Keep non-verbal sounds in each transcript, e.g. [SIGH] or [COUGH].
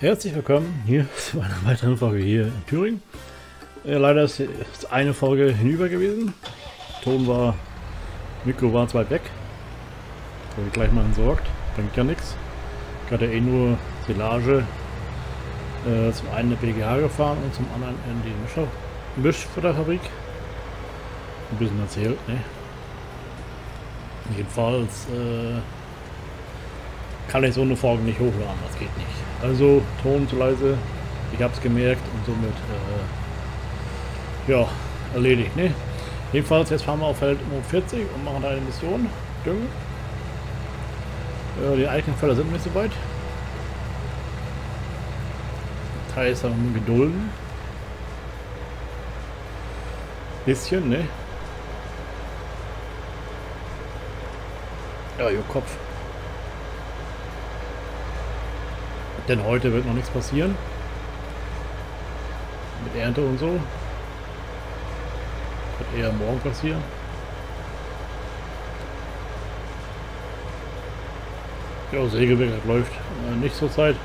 Herzlich willkommen hier [LAUGHS] zu einer weiteren Folge hier in Thüringen. Äh, leider ist eine Folge hinüber gewesen. Ton war, Mikro war zu weit weg. Ich gleich mal entsorgt. Bringt ja nichts. Ich hatte eh nur Silage äh, zum einen in der BGH gefahren und zum anderen in die Mischer Mischfutterfabrik. Ein bisschen erzählt, ne? Jedenfalls äh, kann ich so eine Folge nicht hochladen, das geht nicht. Also Ton zu leise, ich habe es gemerkt und somit äh, ja, erledigt. Ne? Jedenfalls, jetzt fahren wir auf Feld 40 und machen da eine Mission, Düngen. Äh, die eigenen Felder sind nicht so weit. Heißt, wir müssen gedulden. Bisschen, ne? Ja, ihr Kopf. Denn heute wird noch nichts passieren. Mit Ernte und so. Wird eher morgen passieren. Ja, Sägewerk läuft äh, nicht zur Zeit.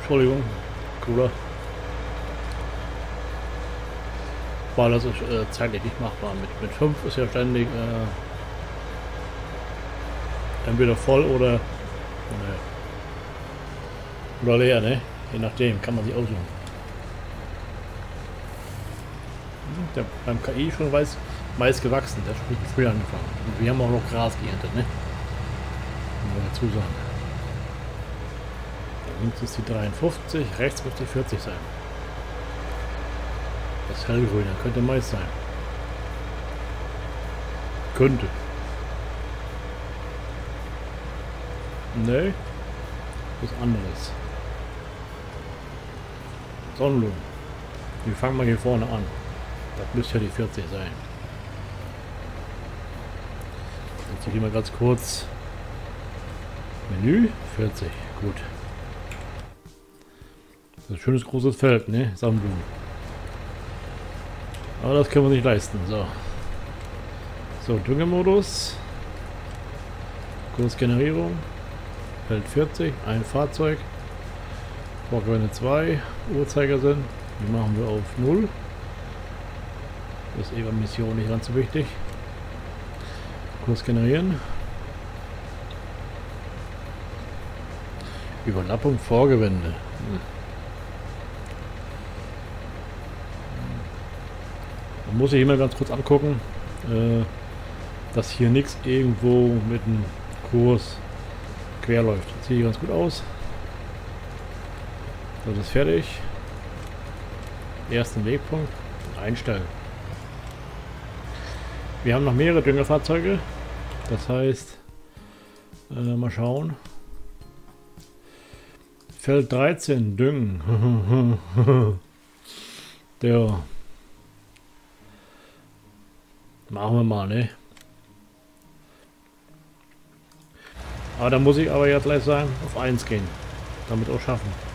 Entschuldigung, cooler. Weil das ist äh, zeitlich nicht machbar. Mit, mit 5 ist ja ständig äh, entweder voll oder, oder oder leer, ne? Je nachdem, kann man sich aussuchen. Der, beim KI schon weiß, Mais gewachsen, der hat früher angefangen. Und wir haben auch noch Gras geerntet, ne? Muss dazu sagen. Links ist die 53, rechts müsste die 40 sein. Das hellgrüne könnte Mais sein. Könnte. Ne, was anderes. Sonnenblumen. Wir fangen mal hier vorne an. Das müsste ja die 40 sein. Jetzt ich mal ganz kurz. Menü 40. Gut. Das ist ein schönes großes Feld, ne? Sonnenblumen. Aber das können wir nicht leisten. So. So, Düngemodus. Kursgenerierung. Feld 40. Ein Fahrzeug. Vorgewende 2 Uhrzeigersinn. Die machen wir auf 0. Das ist ihre Mission nicht ganz so wichtig. Kurs generieren. Überlappung Vorgewende. Hm. Man muss sich immer ganz kurz angucken, äh, dass hier nichts irgendwo mit dem Kurs quer läuft. Das sieht ganz gut aus. Das ist fertig. Ersten Wegpunkt. Einstellen. Wir haben noch mehrere Düngerfahrzeuge. Das heißt, äh, mal schauen. Feld 13, Düngen. [LAUGHS] Der. Machen wir mal, ne? Aber da muss ich aber jetzt gleich sagen, auf 1 gehen. Damit auch schaffen.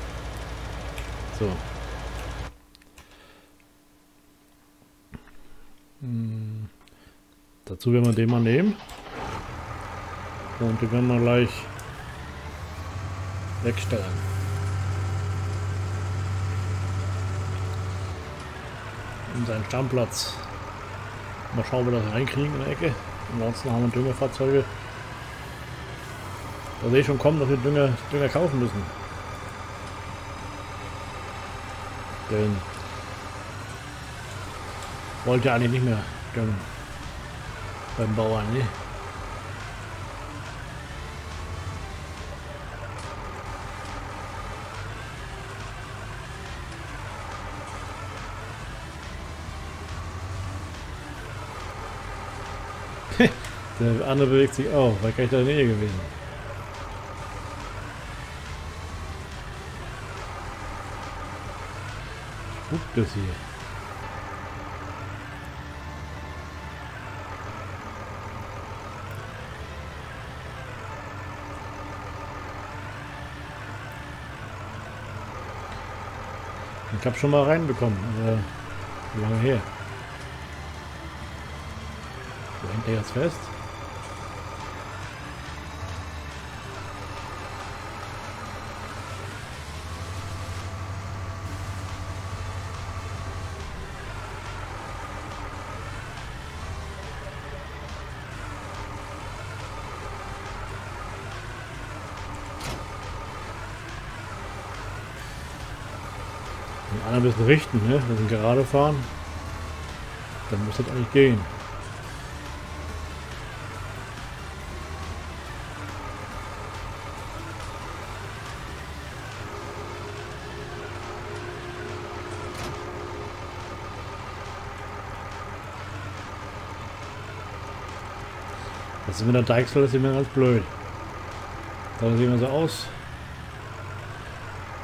So. Hm. Dazu werden wir den mal nehmen. Und den werden wir gleich wegstellen. In seinen Stammplatz. Mal schauen, ob wir das reinkriegen in der Ecke. Ansonsten haben wir Düngerfahrzeuge. Da sehe ich schon kommen, dass wir Dünger, Dünger kaufen müssen. Denn wollte eigentlich nicht mehr düngen beim Bauern, ne? [LAUGHS] Der andere bewegt sich auch, weil kann ich da in der Nähe gewesen. Guckt das hier. Ich habe schon mal reinbekommen. Wie lange her? Wo hängt der jetzt fest? Einer ein bisschen richten, ne? Wenn sie gerade fahren, dann muss das eigentlich gehen. Das ist mit der Deichsel, das ist immer ganz blöd. Da sieht man so aus.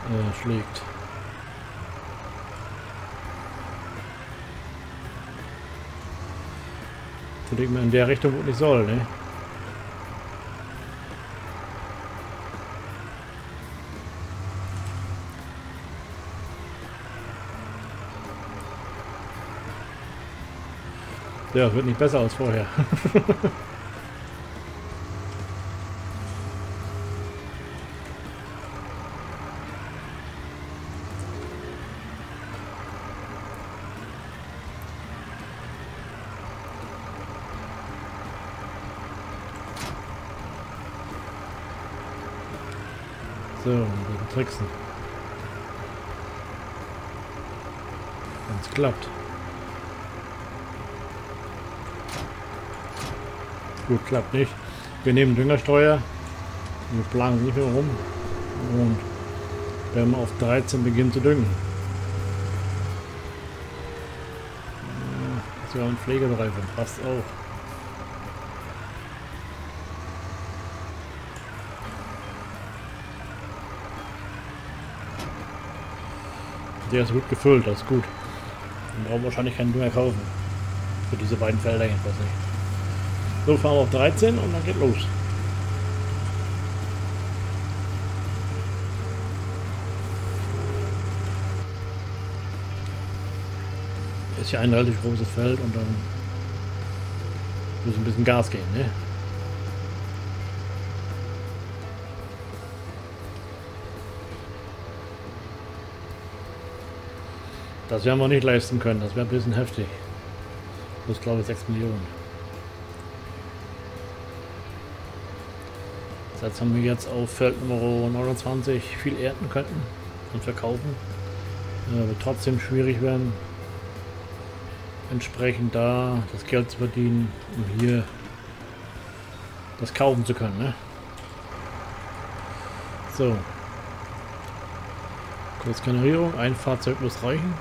Äh, schlägt. Denkt man in der Richtung, wo nicht soll, ne? Ja, wird nicht besser als vorher. [LAUGHS] So, dann tricksen. Wenn es klappt. Gut, klappt nicht. Wir nehmen Düngersteuer. Wir planen nicht mehr rum. Und werden auf 13 beginnen zu düngen. Das ist ja ein Pflegereifen, passt auch. Der ist gut gefüllt, das ist gut. Dann brauchen wir wahrscheinlich keinen Dünger kaufen. Für diese beiden Felder jedenfalls nicht. So, fahren wir auf 13 und dann geht los. Ist ja ein relativ großes Feld und dann muss ein bisschen Gas gehen, ne? Das werden wir nicht leisten können. Das wäre ein bisschen heftig. Ist glaube ich 6 Millionen. Heißt, haben wir jetzt auf Feld Nummer 29 viel ernten könnten und verkaufen. Äh, wird trotzdem schwierig werden, entsprechend da das Geld zu verdienen, um hier das kaufen zu können. Ne? So. Kurz Generierung, ein Fahrzeug muss reichen.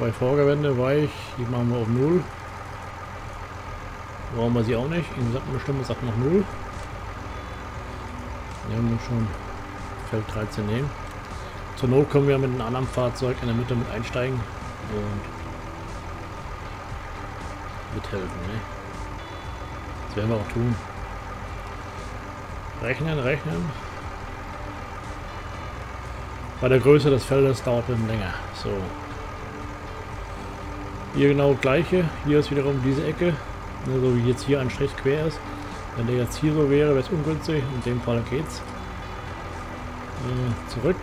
Zwei Vorgewände weich, die machen wir auf 0. Brauchen wir sie auch nicht. Eine Stimme sagt noch 0. Wir haben schon Feld 13 nehmen. Zur Not können wir mit einem anderen Fahrzeug in der Mitte mit einsteigen und mithelfen. Ne? Das werden wir auch tun. Rechnen, rechnen. Bei der Größe des Feldes dauert es länger. So, hier genau gleiche. Hier ist wiederum diese Ecke. Ne, so wie jetzt hier ein Strich quer ist. Wenn der jetzt hier so wäre, wäre es ungünstig. In dem Fall geht's. Äh, zurück.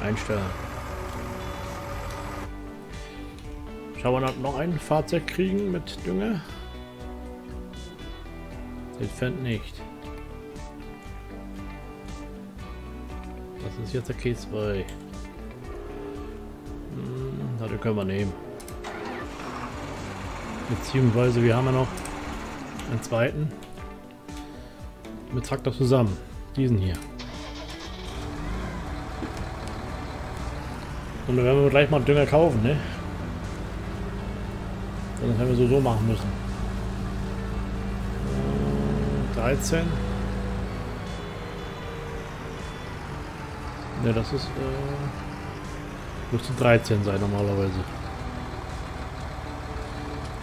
Äh, einstellen. Schauen wir noch ein Fahrzeug kriegen mit Dünger. Den Fendt nicht. Das ist jetzt der K2. Na, den können wir nehmen. Beziehungsweise wir haben ja noch einen zweiten. Mit Traktor zusammen. Diesen hier. Und dann werden wir gleich mal Dünger kaufen, ne? Das werden wir so so machen müssen. 13. Ne, das ist... Äh Müsste 13 sein normalerweise.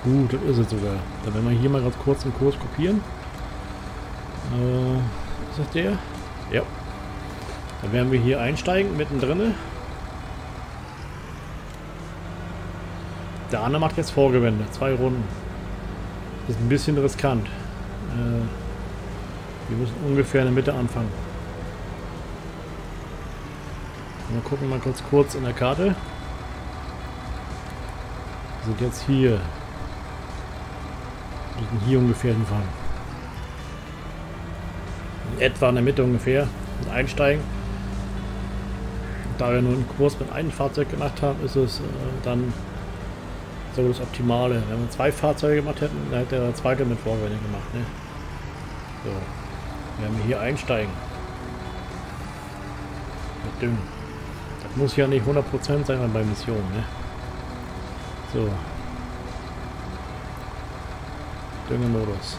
Gut, das ist es sogar. Dann werden wir hier mal ganz kurz den Kurs kopieren. Äh, ist das der? Ja. Dann werden wir hier einsteigen, mittendrin. Der andere macht jetzt Vorgewände, zwei Runden. Das ist ein bisschen riskant. Äh, wir müssen ungefähr in der Mitte anfangen. Wir gucken mal kurz kurz in der Karte. Wir sind jetzt hier. Wir müssen hier ungefähr hinfahren. In etwa in der Mitte ungefähr. mit Einsteigen. Da wir nur einen Kurs mit einem Fahrzeug gemacht haben, ist es äh, dann so das Optimale. Wenn wir zwei Fahrzeuge gemacht hätten, dann hätte der zweite mit Vorwände gemacht. Ne? So. Wenn wir hier einsteigen. Mit Düngen. Muss ja nicht 100% sein bei Missionen. Ne? So. Düngemodus.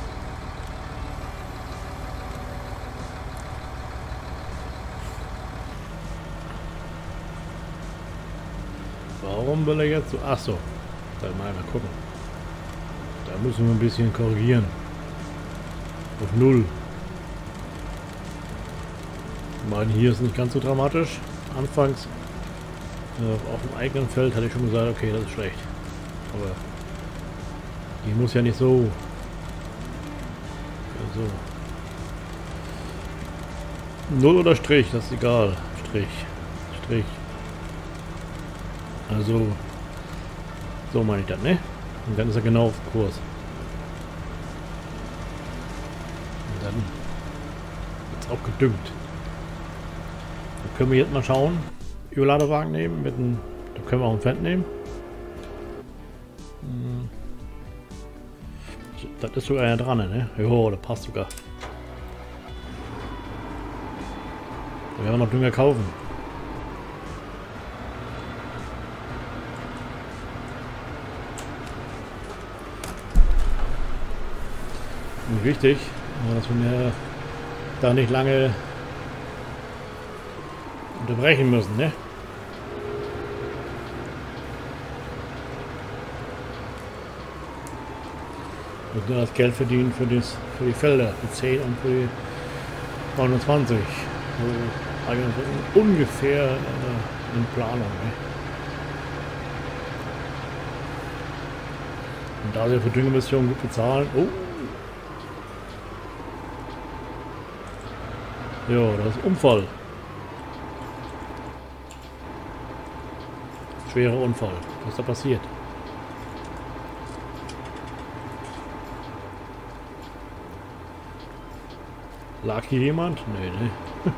Warum will er jetzt so? Ach so. Da mal gucken. Da müssen wir ein bisschen korrigieren. Auf Null. Ich meine, hier ist nicht ganz so dramatisch. Anfangs auf dem eigenen Feld hatte ich schon gesagt, okay, das ist schlecht. Aber die muss ja nicht so. so. Null oder Strich, das ist egal. Strich. Strich. Also, so meine ich das, ne? Und dann ist er genau auf Kurs. Und dann es auch gedüngt. Dann können wir jetzt mal schauen. Überladewagen nehmen. Mit einem, da können wir auch ein Fendt nehmen. Hm. Das ist sogar ja dran, ne? Jo, das passt sogar. Da werden wir noch Dünger kaufen. wichtig, dass wir da nicht lange unterbrechen müssen, ne? Müssen das Geld verdienen für, das, für die Felder, die 10 und für die 29. So, also ungefähr äh, in Planung. Ne? Und da wir für Düngemissionen gut bezahlen, oh, Ja, das ist Unfall. Schwerer Unfall. Was ist da passiert? Lag hier jemand? Nee, ne? [LAUGHS]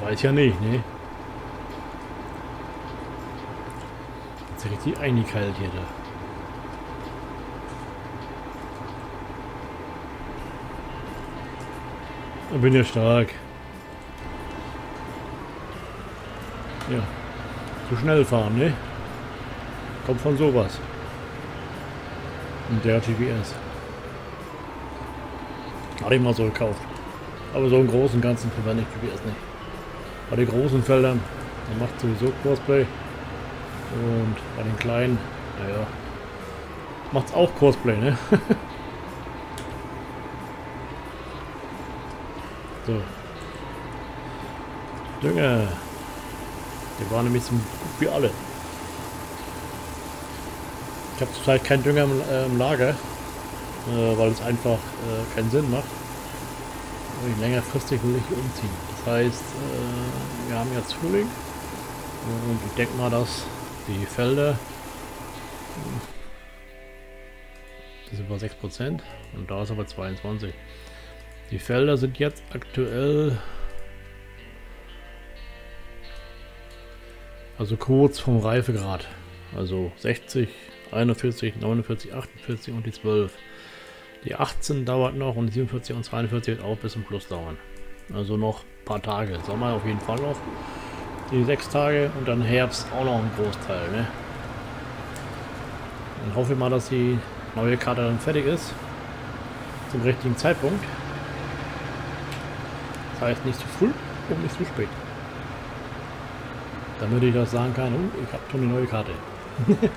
Man weiß ja nicht, ne? Jetzt richtig eingekeilt hier da. Ich bin ja stark. Ja. Zu schnell fahren, ne? Kommt von sowas. Und der GPS. Hatte ich mal so gekauft. Aber so im Großen Ganzen verwende ich GPS nicht. Bei den großen Feldern, der macht sowieso Cosplay. Und bei den kleinen, naja, macht's auch Cosplay, ne? [LAUGHS] So. Dünger. Die waren nämlich so gut wie alle. Ich habe zurzeit keinen Dünger im, äh, im Lager, äh, weil es einfach äh, keinen Sinn macht. Und längerfristig will ich umziehen. Das heißt, äh, wir haben jetzt Frühling und ich denke mal, dass die Felder das sind über 6% und da ist aber 22. Die Felder sind jetzt aktuell also kurz vom Reifegrad. Also 60, 41, 49, 48 und die 12. Die 18 dauert noch und die 47 und 42 wird auch bis zum Plus dauern. Also noch ein paar Tage. Sommer auf jeden Fall noch. Die sechs Tage und dann Herbst auch noch ein Großteil. Ne? Dann hoffe ich mal, dass die neue Karte dann fertig ist. Zum richtigen Zeitpunkt. Das heißt nicht zu früh und nicht zu spät. Damit ich das sagen kann, oh, ich habe schon eine neue Karte. [LAUGHS]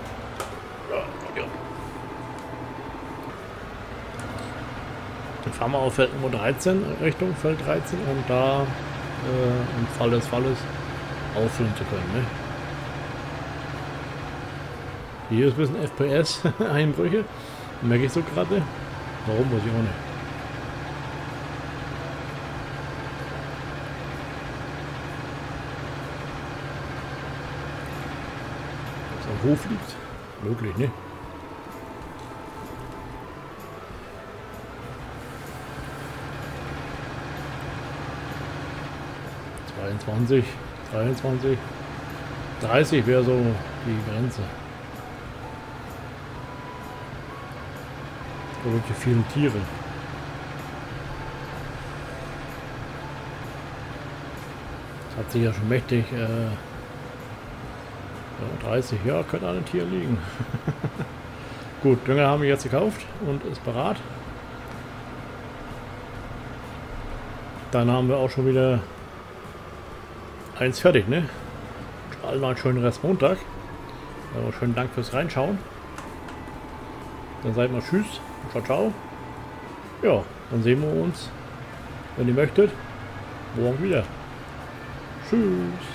Dann fahren wir auf Feld Nummer 13, Richtung Feld 13, um da äh, im Fall des Falles auffüllen zu können. Ne? Hier ist ein bisschen FPS-Einbrüche. Merke ich so gerade. Warum, muss ich auch nicht. Hof liegt. Möglich, ne? 23, 23, 30 wäre so die Grenze. Oder die vielen Tiere. Das hat sich ja schon mächtig äh, 30, ja, könnte an ein Tier liegen. [LAUGHS] Gut, Dünger haben wir jetzt gekauft und ist parat. Dann haben wir auch schon wieder eins fertig, ne? Allen einen schönen Rest Montag. Also schönen Dank fürs Reinschauen. Dann seid mal Tschüss. Ciao, ciao. Ja, dann sehen wir uns, wenn ihr möchtet, morgen wieder. Tschüss.